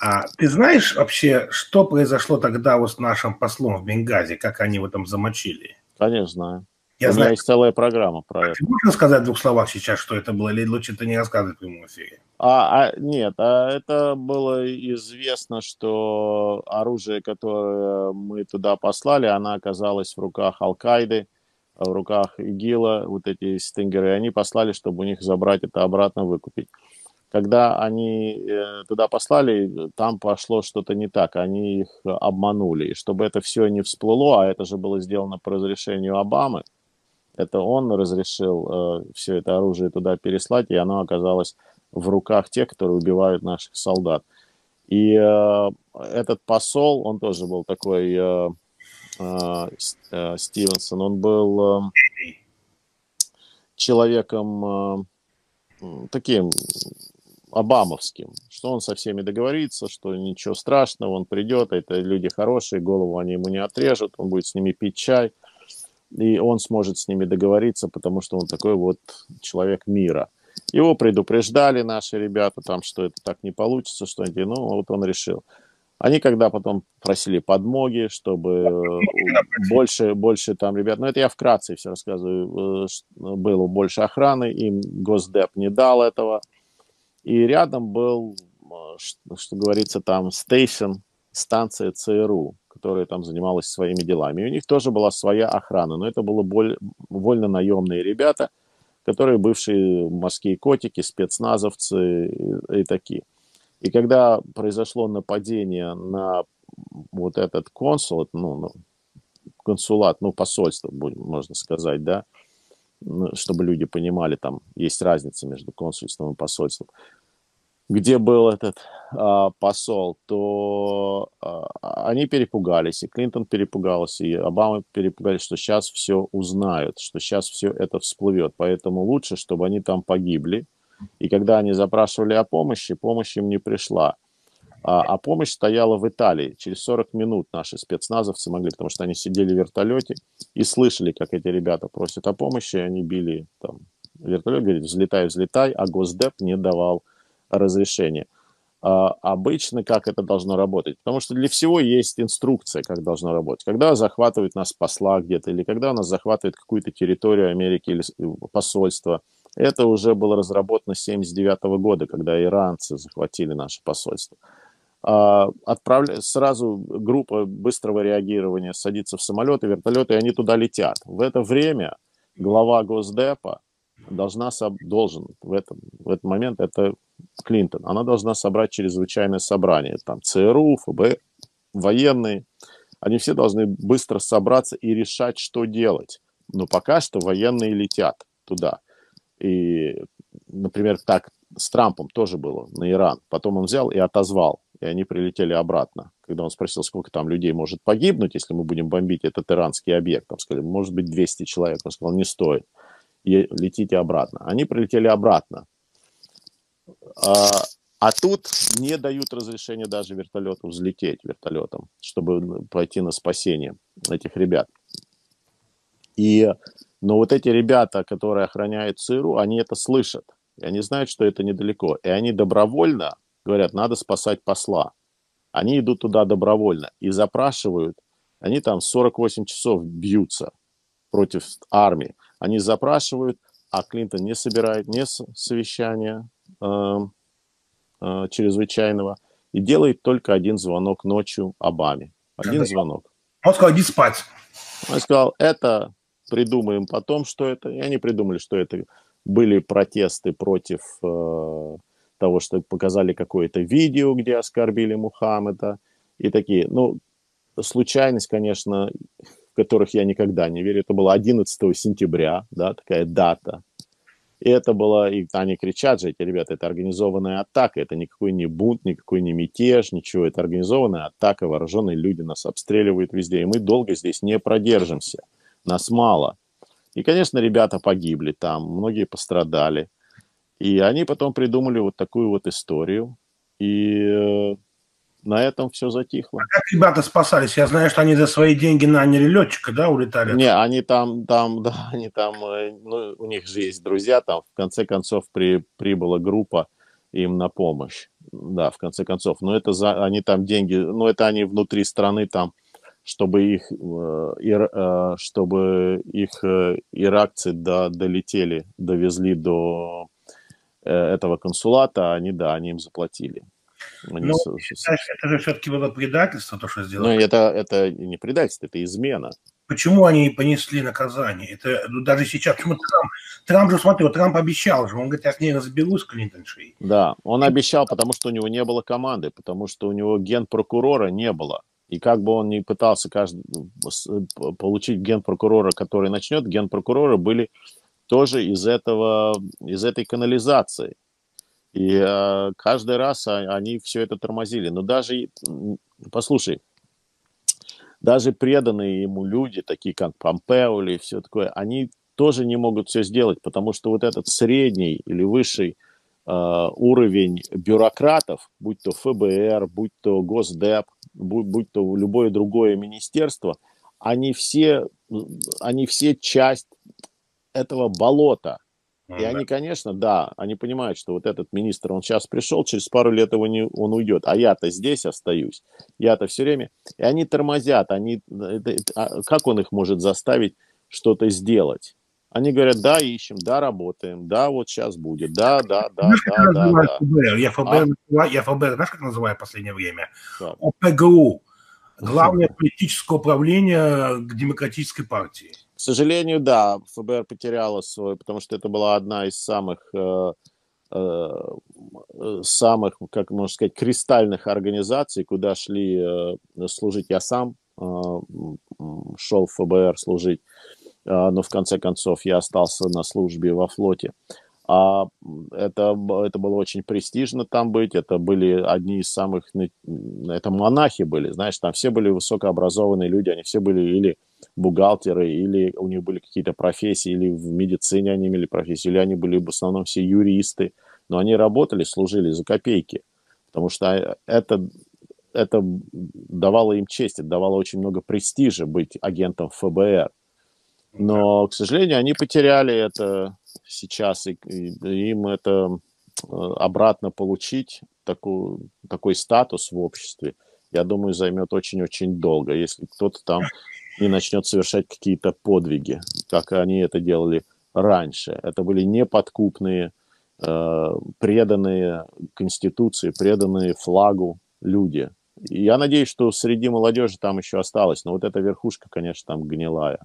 А ты знаешь вообще, что произошло тогда вот с нашим послом в Бенгази, как они его там замочили? Конечно, знаю. Я У знаю. меня есть целая программа про а это. Можно сказать в двух словах сейчас, что это было, или лучше ты не рассказывать в прямом эфире? А, а, нет, а это было известно, что оружие, которое мы туда послали, оно оказалось в руках Ал-Каиды, в руках ИГИЛа, вот эти стингеры, и они послали, чтобы у них забрать это обратно, выкупить. Когда они э, туда послали, там пошло что-то не так, они их обманули. И чтобы это все не всплыло, а это же было сделано по разрешению Обамы, это он разрешил э, все это оружие туда переслать, и оно оказалось в руках тех, которые убивают наших солдат. И э, этот посол, он тоже был такой э, э, э Стивенсон, он был э, человеком э, таким обамовским, что он со всеми договорится, что ничего страшного, он придет, это люди хорошие, голову они ему не отрежут, он будет с ними пить чай – и он сможет с ними договориться, потому что он такой вот человек мира. Его предупреждали наши ребята, там, что это так не получится, что они, ну, вот он решил. Они когда потом просили подмоги, чтобы больше, больше там ребят, ну это я вкратце все рассказываю, э, было больше охраны, им Госдеп не дал этого. И рядом был, э, что говорится, там стейшн, станция ЦРУ которая там занималась своими делами. И у них тоже была своя охрана, но это были боль, вольно наемные ребята, которые бывшие морские котики, спецназовцы и, и такие. И когда произошло нападение на вот этот консул, ну, ну консулат, ну, посольство, можно сказать, да, чтобы люди понимали, там есть разница между консульством и посольством где был этот а, посол, то а, они перепугались, и Клинтон перепугался, и Обама перепугались, что сейчас все узнают, что сейчас все это всплывет. Поэтому лучше, чтобы они там погибли. И когда они запрашивали о помощи, помощь им не пришла. А, а помощь стояла в Италии. Через 40 минут наши спецназовцы могли, потому что они сидели в вертолете и слышали, как эти ребята просят о помощи, и они били там вертолет, говорит, взлетай, взлетай, а Госдеп не давал разрешения. А, обычно как это должно работать? Потому что для всего есть инструкция, как должно работать. Когда захватывают нас посла где-то, или когда нас захватывает какую-то территорию Америки или посольство, это уже было разработано с 1979 года, когда иранцы захватили наше посольство. А, отправля... Сразу группа быстрого реагирования садится в самолеты, вертолеты, и они туда летят. В это время глава Госдепа должна, должен в, этом, в этот момент, это Клинтон, она должна собрать чрезвычайное собрание. Там ЦРУ, ФБР, военные. Они все должны быстро собраться и решать, что делать. Но пока что военные летят туда. И, например, так с Трампом тоже было на Иран. Потом он взял и отозвал, и они прилетели обратно. Когда он спросил, сколько там людей может погибнуть, если мы будем бомбить этот иранский объект, там сказали, может быть, 200 человек. Он сказал, не стоит, и летите обратно. Они прилетели обратно. А, а тут не дают разрешения даже вертолету взлететь вертолетом, чтобы пойти на спасение этих ребят. И, но вот эти ребята, которые охраняют ЦРУ, они это слышат. И они знают, что это недалеко. И они добровольно говорят, надо спасать посла. Они идут туда добровольно и запрашивают. Они там 48 часов бьются против армии. Они запрашивают, а Клинтон не собирает ни совещания, э, э, чрезвычайного и делает только один звонок ночью Обаме. Один да, звонок. Он сказал, иди спать. Он сказал, это придумаем потом, что это. И они придумали, что это были протесты против э, того, что показали какое-то видео, где оскорбили Мухаммеда. И такие, ну, случайность, конечно, в которых я никогда не верю. Это было 11 сентября, да, такая дата. И это было, и они кричат же, эти ребята, это организованная атака, это никакой не бунт, никакой не мятеж, ничего, это организованная атака, вооруженные люди нас обстреливают везде, и мы долго здесь не продержимся, нас мало. И, конечно, ребята погибли там, многие пострадали. И они потом придумали вот такую вот историю. И э, на этом все затихло. А как ребята спасались? Я знаю, что они за свои деньги наняли летчика, да, улетали? Не, они там, там, да, они там, э, ну, у них же есть друзья, там в конце концов при, прибыла группа им на помощь. Да, в конце концов. Но это за, они там деньги, ну это они внутри страны там, чтобы их, э, э, чтобы их э, иракцы до, долетели, довезли до этого консулата, они, да, они им заплатили. Они Ну, с- считаешь, это же все-таки было предательство, то, что Ну, сделали. это, это не предательство, это измена. Почему они не понесли наказание? Это ну, даже сейчас. Почему Трамп, Трамп же, смотри, вот Трамп обещал же, он говорит, я с ней разберусь, Клинтоншей. Да, он обещал, потому что у него не было команды, потому что у него генпрокурора не было. И как бы он ни пытался каждый, с- п- получить генпрокурора, который начнет, генпрокуроры были тоже из, этого, из этой канализации. И э, каждый раз они все это тормозили. Но даже, послушай, даже преданные ему люди, такие как Помпео или все такое, они тоже не могут все сделать, потому что вот этот средний или высший э, уровень бюрократов, будь то ФБР, будь то Госдеп, будь, будь то любое другое министерство, они все, они все часть этого болота. И они, конечно, да, они понимают, что вот этот министр, он сейчас пришел, через пару лет его не, он уйдет, а я-то здесь остаюсь, я-то все время. И они тормозят, они, это- это- а как он их может заставить что-то сделать? Они говорят, да, ищем, да, работаем, да, вот сейчас будет, да, да, да, Знаешь, да, я да, да. ФБР? Я ФБР, А? я ФБР, знаешь, как называю в последнее время? Да. ОПГУ. Главное политическое управление к демократической партии. К сожалению, да, ФБР потеряла свой, потому что это была одна из самых, э, э, самых, как можно сказать, кристальных организаций, куда шли э, служить. Я сам шел в ФБР служить, но в конце концов я остался на службе во флоте. А это, это было очень престижно там быть. Это были одни из самых... Это монахи были, знаешь, там все были высокообразованные люди, они все были или бухгалтеры, или у них были какие-то профессии, или в медицине они имели профессию, или они были в основном все юристы, но они работали, служили за копейки, потому что это, это давало им честь, это давало очень много престижа быть агентом ФБР. Но, к сожалению, они потеряли это сейчас, и, и им это э, обратно получить, такую, такой статус в обществе, я думаю, займет очень-очень долго, если кто-то там не начнет совершать какие-то подвиги, как они это делали раньше. Это были неподкупные, э, преданные Конституции, преданные флагу люди. И я надеюсь, что среди молодежи там еще осталось, но вот эта верхушка, конечно, там гнилая.